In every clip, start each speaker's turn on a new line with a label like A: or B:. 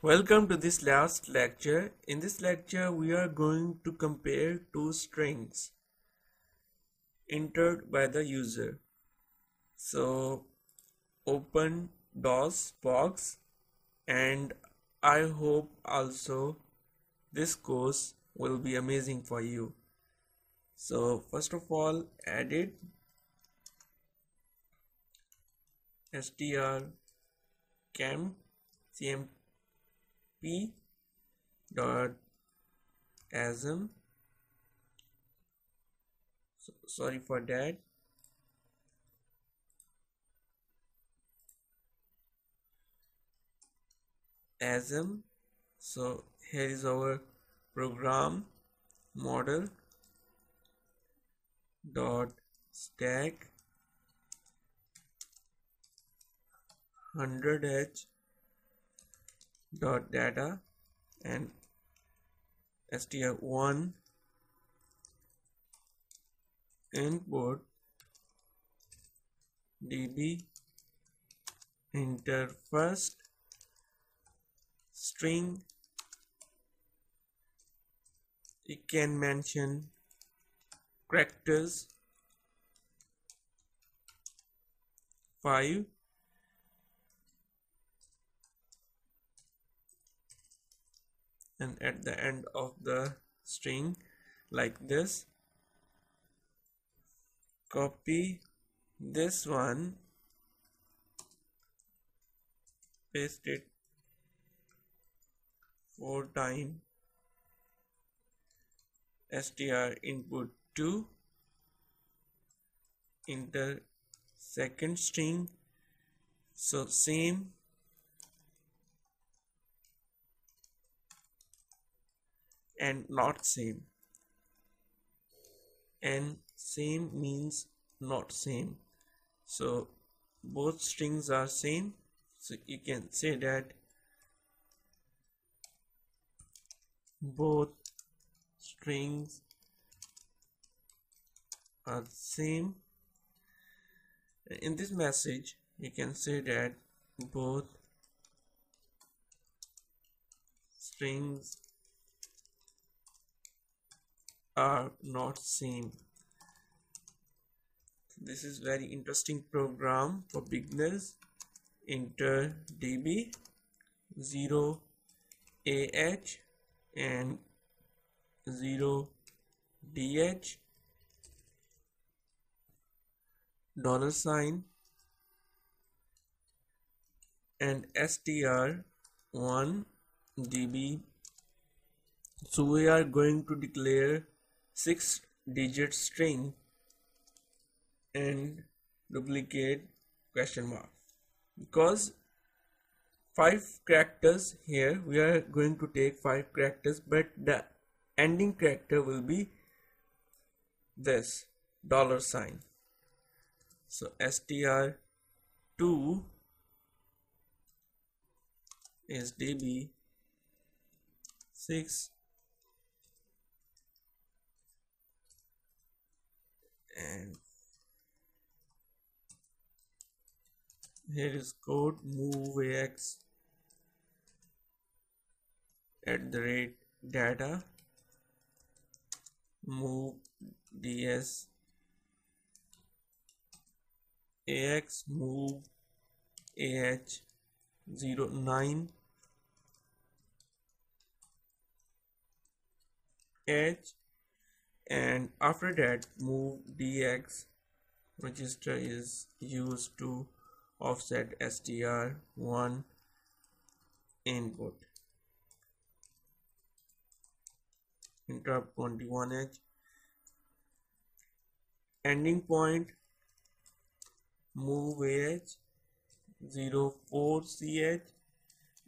A: Welcome to this last lecture. In this lecture, we are going to compare two strings entered by the user. So, open DOS box and I hope also this course will be amazing for you. So, first of all, edit str cam cmp p dot asm. So, sorry for that. Asm. So here is our program model. Dot stack. 100h dot data and str1 input db enter first string. You can mention characters 5 and at the end of the string like this. Copy this one. Paste it four time. Str input 2 enter second string. So same and not same. And same means not same. So both strings are same. So you can say that both strings are same. In this message you can say that both strings are not same this is very interesting program for beginners. Enter db 0 ah and 0 dh dollar sign and str1 db so we are going to declare six digit string and duplicate question mark. Because five characters here we are going to take five characters but the ending character will be this dollar sign. So str2 is db 6 and here is code move ax at the rate data. Move ds ax move ah 09 h and after that move dx register is used to offset str1 input. Interrupt 21h ending point move ah 04ch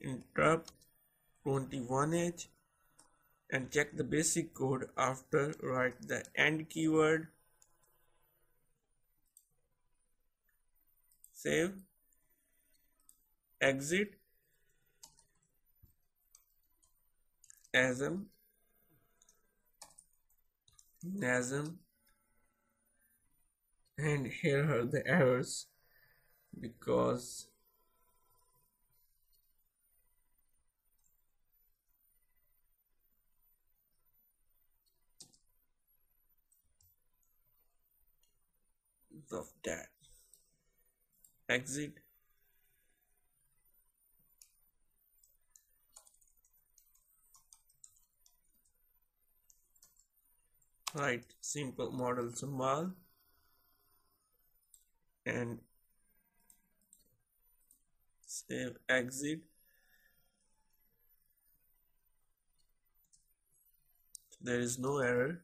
A: interrupt 21h and check the basic code after write the end keyword save exit asm masm and here are the errors because of that. Exit. Right simple model symbol. And save exit. There is no error.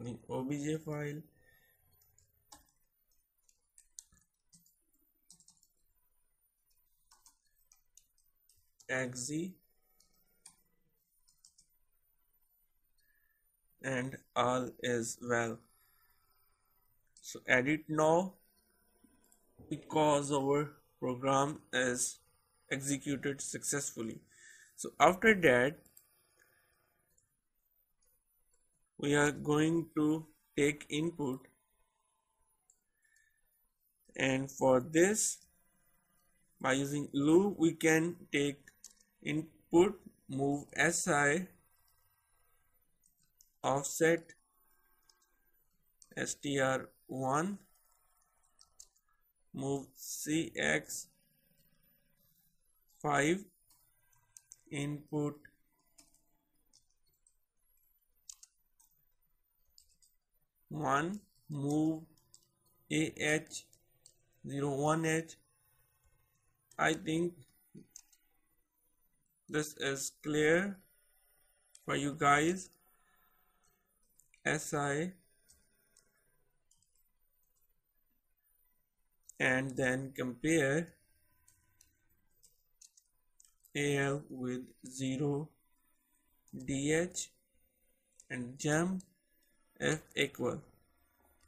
A: In obj file exe and all is well. So edit now because our program is executed successfully. So after that we are going to take input. And for this by using loop we can take input move si offset str1 move cx 5 input one move ah 01h I think this is clear for you guys. SI and then compare AL with 0 DH and jump if equal.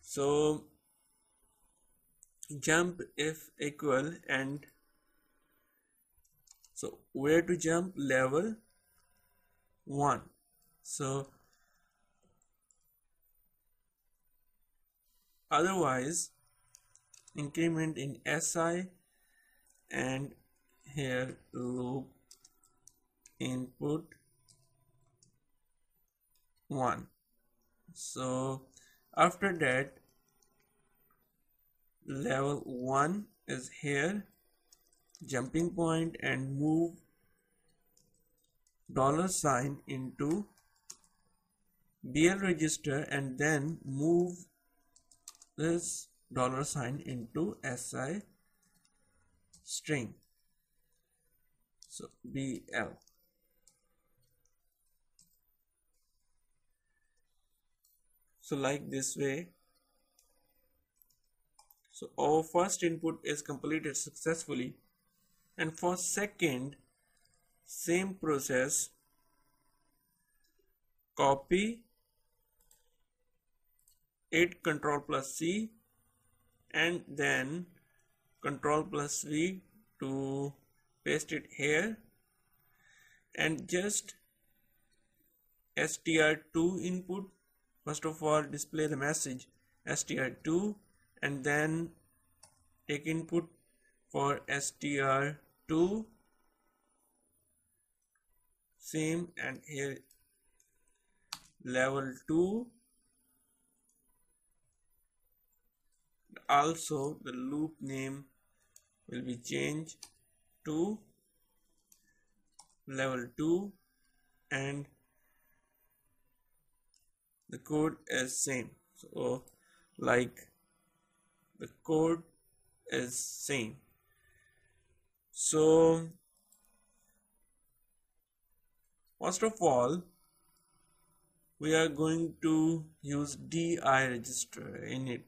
A: So jump if equal and so where to jump? Level 1 so otherwise increment in SI and here loop input 1 so after that level 1 is here jumping point and move dollar sign into BL register and then move this dollar sign into SI string. So BL so like this way. So our first input is completed successfully and for second same process copy 8 control plus C and then control plus V to paste it here and just str2 input. First of all display the message str2 and then take input for str2 same and here level 2 also the loop name will be changed to level 2 and the code is same. So like the code is same so first of all we are going to use DI register in it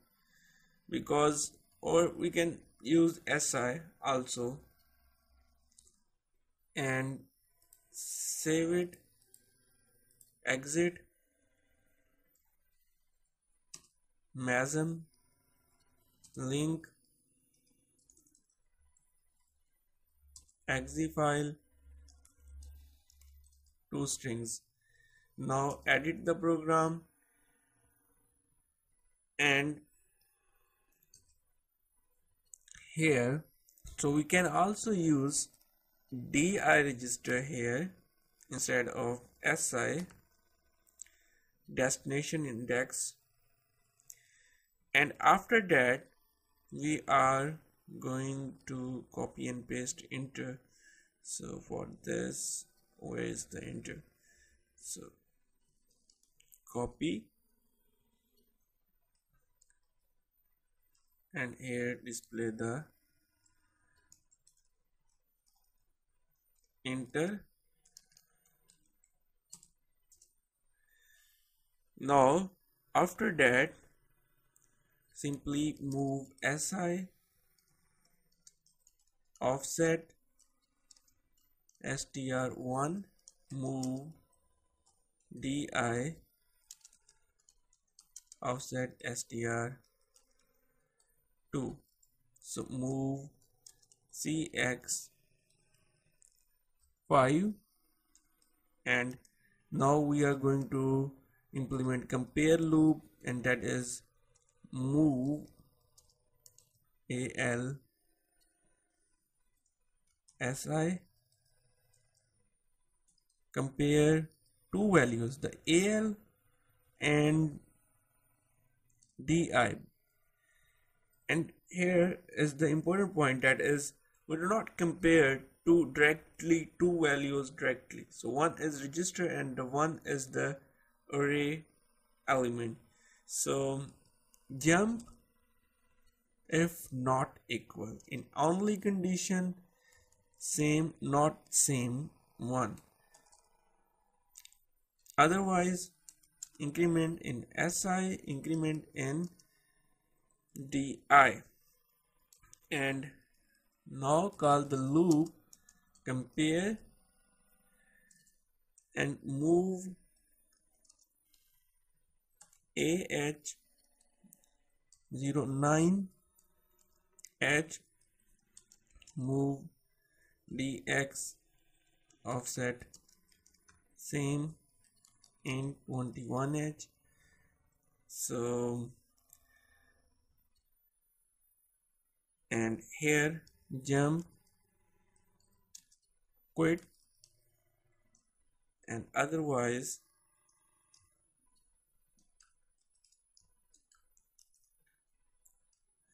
A: because or we can use SI also and save it exit Masm link exe file two strings. Now edit the program and here so we can also use di register here instead of si destination index. And after that we are going to copy and paste enter. So for this where is the enter? So copy. And here display the enter. Now after that simply move SI offset str1 move di offset str2 so move cx 5 and now we are going to implement compare loop and that is move al si compare two values the al and di. And here is the important point that is we do not compare two directly two values directly. So one is register and the one is the array element. So jump if not equal. In only condition same not same one. Otherwise increment in SI increment in DI and now call the loop compare and move AH 09 H move DX offset same in 21H so and here jump quit and otherwise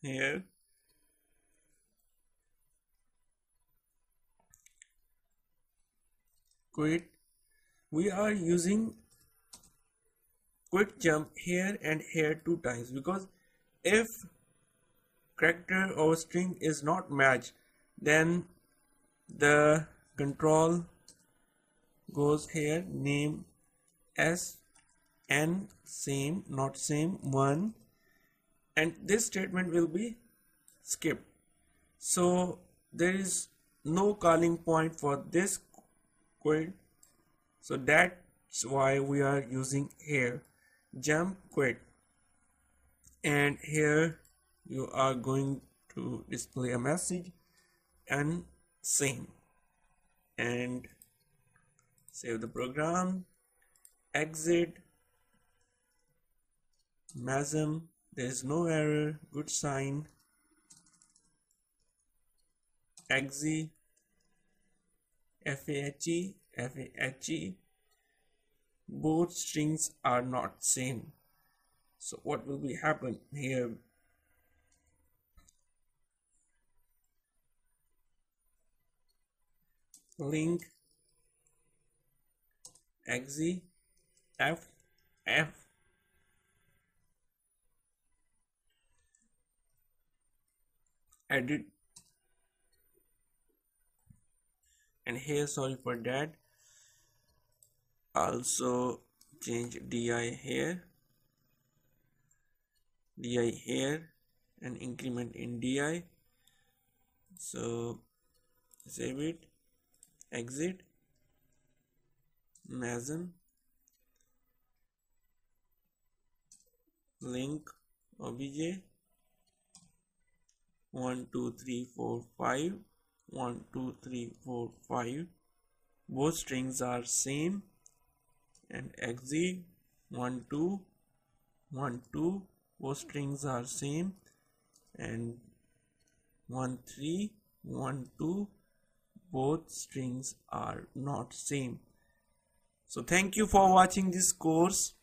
A: here quit. We are using quick jump here and here two times because if character or string is not matched then the control goes here name s n same not same one and this statement will be skipped. So there is no calling point for this quit so that's why we are using here. Jump quit and here you are going to display a message and same. And save the program. Exit. Masm there is no error. Good sign. Exe fahe fahe both strings are not same. So what will be happen here? Link exe f f. Edit and here sorry for that. Also change di here. Di here. And increment in di. So save it. Exit. Masm link. Obj 1 2 3 4 5 1 2 3 4 5 both strings are same. And exe 1 2 1 2 both strings are same. And 1 3 1 2 both strings are not same. So thank you for watching this course